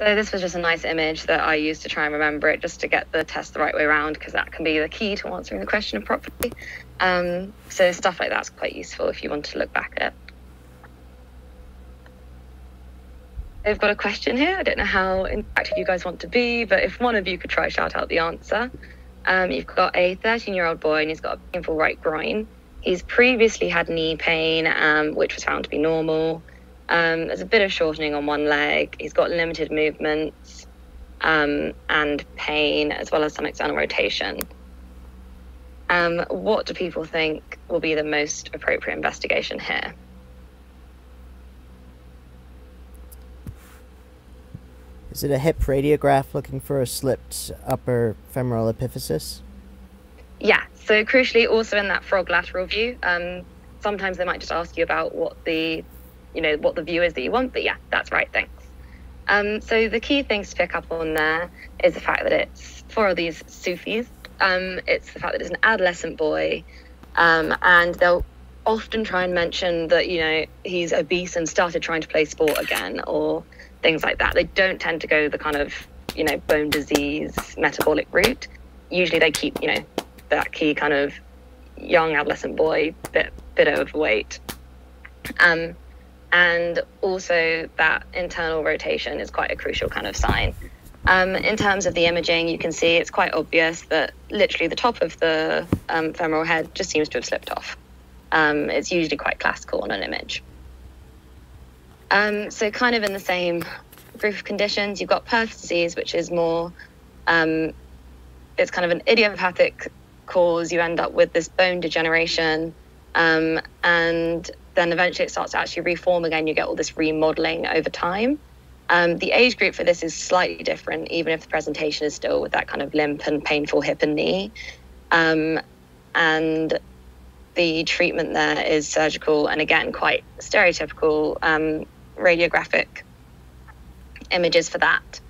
So this was just a nice image that I used to try and remember it just to get the test the right way around because that can be the key to answering the question properly. Um, so stuff like that's quite useful if you want to look back at. They've got a question here. I don't know how interactive you guys want to be, but if one of you could try shout out the answer. Um, you've got a 13 year old boy and he's got a painful right groin. He's previously had knee pain, um, which was found to be normal. Um, there's a bit of shortening on one leg. He's got limited movements um, and pain, as well as some external rotation. Um, what do people think will be the most appropriate investigation here? Is it a hip radiograph looking for a slipped upper femoral epiphysis? Yeah, so crucially, also in that frog lateral view, um, sometimes they might just ask you about what the you know what the view is that you want. But yeah, that's right. Thanks. Um, so the key things to pick up on there is the fact that it's for all these SUFEs. Um, it's the fact that it's an adolescent boy, um, and they'll often try and mention that you know he's obese and started trying to play sport again, or things like that. They don't tend to go the kind of you know bone disease metabolic route. Usually they keep you know that key kind of young adolescent boy bit bit overweight. Um, and also that internal rotation is quite a crucial kind of sign. Um, in terms of the imaging, you can see it's quite obvious that literally the top of the um, femoral head just seems to have slipped off. Um, it's usually quite classical on an image. Um, so, kind of in the same group of conditions, you've got Perthes disease, which is more, um, it's kind of an idiopathic cause. You end up with this bone degeneration um, and then eventually it starts to actually reform again. You get all this remodeling over time. Um, the age group for this is slightly different, even if the presentation is still with that kind of limp and painful hip and knee. Um, and the treatment there is surgical and again quite stereotypical um, radiographic images for that.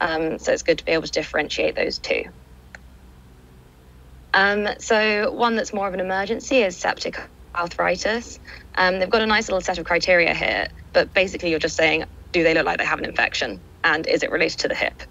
Um, so it's good to be able to differentiate those two. Um, so one that's more of an emergency is septic arthritis. Um, they've got a nice little set of criteria here, but basically you're just saying, do they look like they have an infection, and is it related to the hip?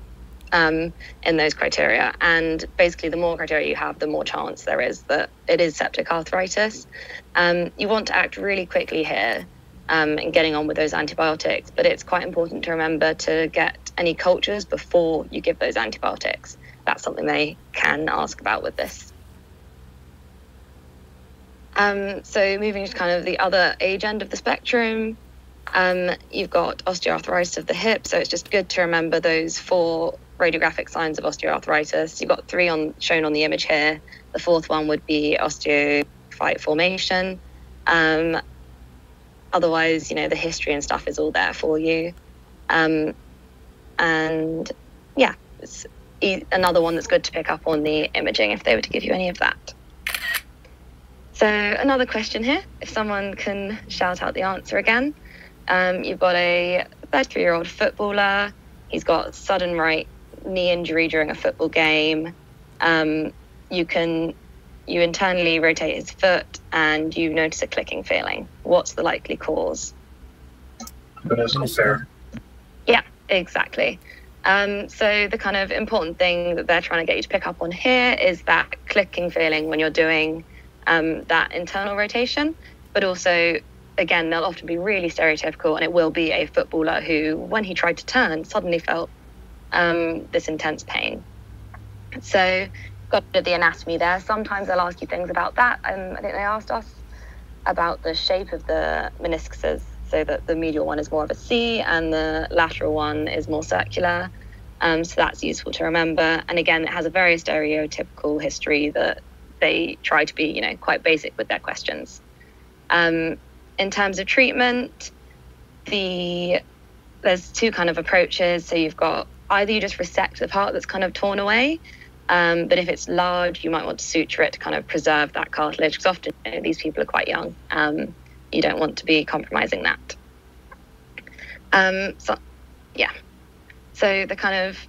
Um, in those criteria, and basically, the more criteria you have, the more chance there is that it is septic arthritis. Um, you want to act really quickly here um, in getting on with those antibiotics, but it's quite important to remember to get any cultures before you give those antibiotics. That's something they can ask about with this. Um, so moving to kind of the other age end of the spectrum, um, you've got osteoarthritis of the hip. So it's just good to remember those four radiographic signs of osteoarthritis. You've got three on shown on the image here. The fourth one would be osteophyte formation. Um, otherwise, you know, the history and stuff is all there for you. Um, and yeah, it's another one that's good to pick up on the imaging if they were to give you any of that. So another question here, if someone can shout out the answer again. Um, you've got a 33-year-old footballer. He's got sudden right knee injury during a football game. Um, you can you internally rotate his foot and you notice a clicking feeling. What's the likely cause? Meniscal Yeah, exactly. Um, so the kind of important thing that they're trying to get you to pick up on here is that clicking feeling when you're doing um, that internal rotation, but also again they'll often be really stereotypical, and it will be a footballer who, when he tried to turn, suddenly felt um, this intense pain. So got the anatomy there. Sometimes they'll ask you things about that. Um, I think they asked us about the shape of the meniscuses, so that the medial one is more of a C and the lateral one is more circular. Um, so that's useful to remember. And again, it has a very stereotypical history that they try to be, you know, quite basic with their questions. Um, in terms of treatment, the there's two kind of approaches. So you've got either you just resect the part that's kind of torn away, um, but if it's large, you might want to suture it to kind of preserve that cartilage because often you know, these people are quite young. Um, you don't want to be compromising that. Um, so, yeah. So the kind of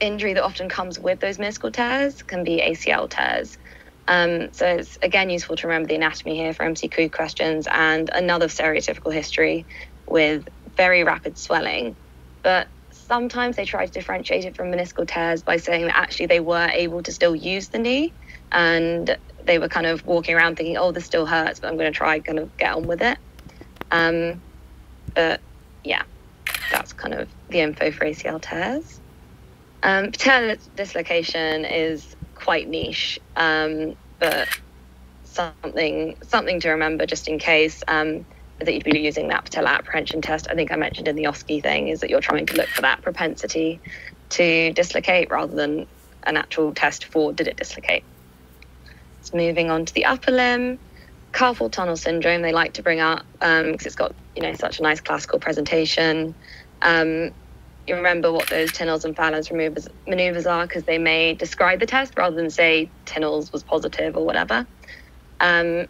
injury that often comes with those meniscal tears can be ACL tears. Um, so it's again useful to remember the anatomy here for MCQ questions and another stereotypical history with very rapid swelling. But sometimes they try to differentiate it from meniscal tears by saying that actually they were able to still use the knee and they were kind of walking around thinking, oh, this still hurts, but I'm going to try kind of get on with it. Um, but yeah, that's kind of the info for ACL tears. Um, patellar dislocation is quite niche, um, but something something to remember just in case um, that you'd be using that patellar apprehension test. I think I mentioned in the OSCE thing is that you're trying to look for that propensity to dislocate rather than an actual test for did it dislocate. So moving on to the upper limb, carpal tunnel syndrome. They like to bring up because um, it's got you know such a nice classical presentation. Um, remember what those Tinel's and Phalen's maneuvers, maneuvers are because they may describe the test rather than say Tinel's was positive or whatever. Um,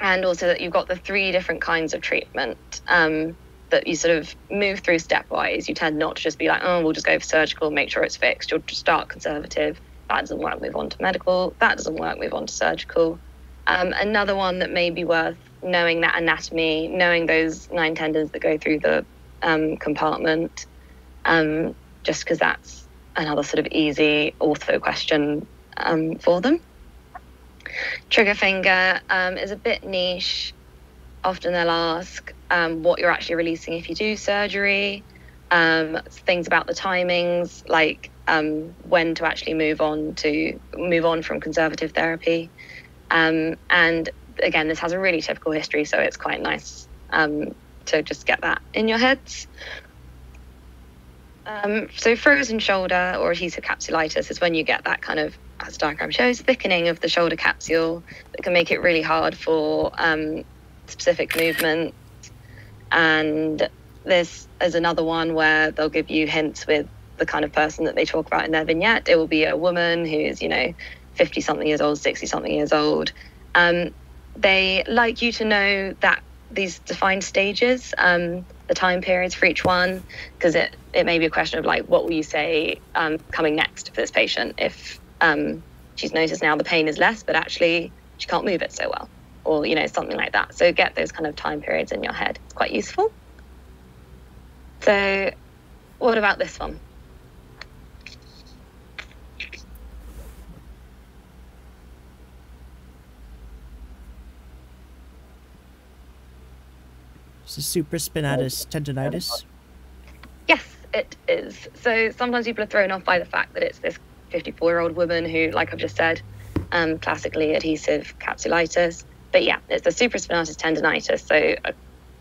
and also that you've got the three different kinds of treatment um, that you sort of move through stepwise. You tend not to just be like, oh, we'll just go for surgical, make sure it's fixed. You'll just start conservative. That doesn't work, move on to medical. That doesn't work, move on to surgical. Um, another one that may be worth knowing that anatomy, knowing those nine tendons that go through the um, compartment, um, just because that's another sort of easy ortho question um, for them. Trigger finger um, is a bit niche. Often they'll ask um, what you're actually releasing if you do surgery, um, things about the timings, like um, when to actually move on to move on from conservative therapy. And again, this has a really typical history, so it's quite nice to just get that in your heads. Um, so frozen shoulder or adhesive capsulitis is when you get that kind of, as the diagram shows, thickening of the shoulder capsule that can make it really hard for um, specific movement. And this is another one where they'll give you hints with the kind of person that they talk about in their vignette. It will be a woman who is, you know, 50 something years old, 60 something years old. Um, they like you to know that these defined stages. Um, the time periods for each one because it, it may be a question of like what will you say um, coming next for this patient if um, she's noticed now the pain is less but actually she can't move it so well or you know something like that. So get those kind of time periods in your head. It's quite useful. So what about this one Is supraspinatus tendonitis? Yes, it is. So sometimes people are thrown off by the fact that it's this 54 year old woman who, like I've just said, um, classically adhesive capsulitis. But yeah, it's the supraspinatus tendonitis, so a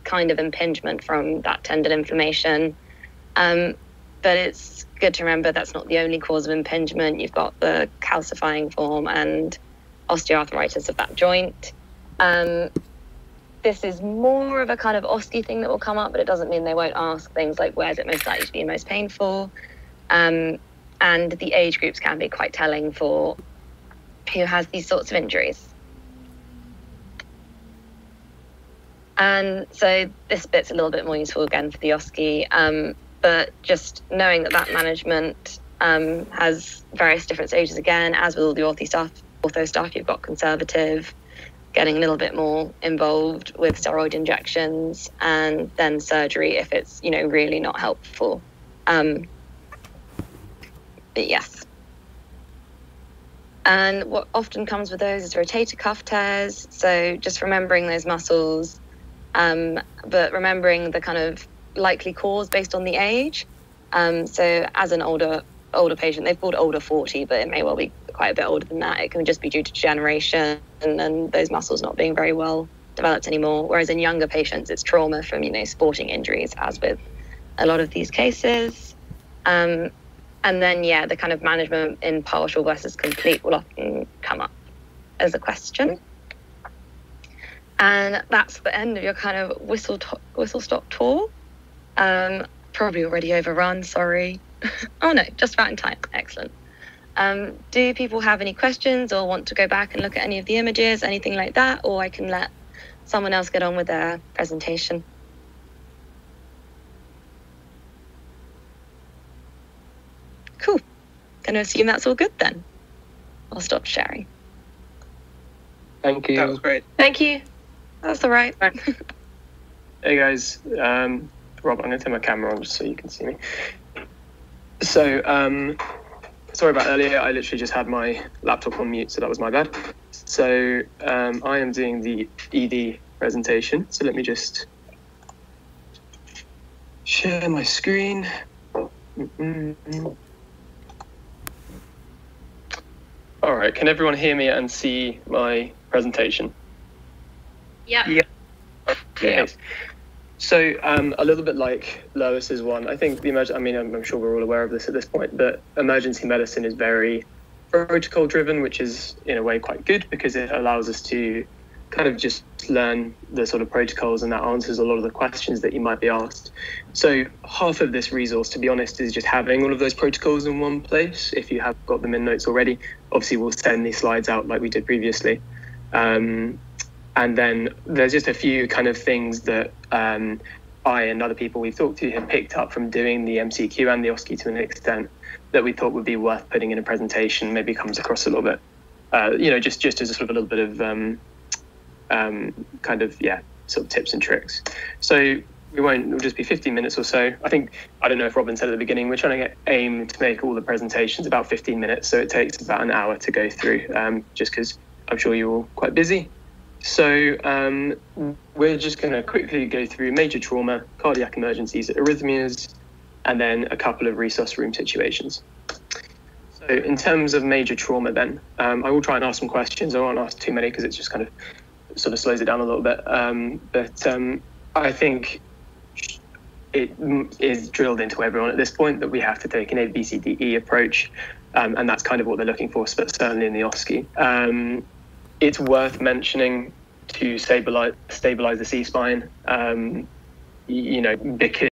kind of impingement from that tendon inflammation. Um, but it's good to remember that's not the only cause of impingement. You've got the calcifying form and osteoarthritis of that joint. Um, this is more of a kind of OSCE thing that will come up, but it doesn't mean they won't ask things like where's it most likely to be most painful. Um, and the age groups can be quite telling for who has these sorts of injuries. And so this bit's a little bit more useful again for the OSCE, um, but just knowing that that management um, has various different stages again, as with all the ortho stuff, ortho stuff, you've got conservative, getting a little bit more involved with steroid injections and then surgery if it's you know really not helpful. Um, but yes. And what often comes with those is rotator cuff tears. So just remembering those muscles um, but remembering the kind of likely cause based on the age. Um, so as an older older patient they've called older 40 but it may well be quite a bit older than that. It can just be due to degeneration and, and those muscles not being very well developed anymore. Whereas in younger patients, it's trauma from you know sporting injuries, as with a lot of these cases. Um, and then yeah, the kind of management in partial versus complete will often come up as a question. And that's the end of your kind of whistle to- whistle stop tour. Um, probably already overrun. Sorry. oh no, just about in time. Excellent. Um, do people have any questions or want to go back and look at any of the images, anything like that? Or I can let someone else get on with their presentation. Cool. Gonna assume that's all good then. I'll stop sharing. Thank you. That was great. Thank you. That's all right. Hey guys, um, Rob, I'm gonna turn my camera on just so you can see me. So, um, sorry about earlier. I literally just had my laptop on mute, so that was my bad. So, um, I am doing the ED presentation. So, let me just share my screen. Mm-mm. All right, can everyone hear me and see my presentation? Yep. Yeah. Okay. So um, a little bit like Lois's one, I think the emerg- I mean, I'm, I'm sure we're all aware of this at this point, but emergency medicine is very protocol driven, which is in a way quite good because it allows us to kind of just learn the sort of protocols and that answers a lot of the questions that you might be asked. So half of this resource, to be honest, is just having all of those protocols in one place. If you have got them in notes already, obviously we'll send these slides out like we did previously. Um, and then there's just a few kind of things that um, I and other people we've talked to have picked up from doing the MCQ and the OSCE to an extent that we thought would be worth putting in a presentation. Maybe comes across a little bit, uh, you know, just just as a sort of a little bit of um, um, kind of yeah, sort of tips and tricks. So we won't. It'll just be 15 minutes or so. I think I don't know if Robin said at the beginning. We're trying to get aim to make all the presentations about 15 minutes, so it takes about an hour to go through. Um, just because I'm sure you're all quite busy. So um, we're just going to quickly go through major trauma, cardiac emergencies, arrhythmias, and then a couple of resus room situations. So in terms of major trauma, then um, I will try and ask some questions. I won't ask too many because it just kind of sort of slows it down a little bit. Um, but um, I think it is drilled into everyone at this point that we have to take an A, B, C, D, E approach. Um, and that's kind of what they're looking for, but certainly in the OSCE. It's worth mentioning to stabilize stabilize the C spine. Um, you know, because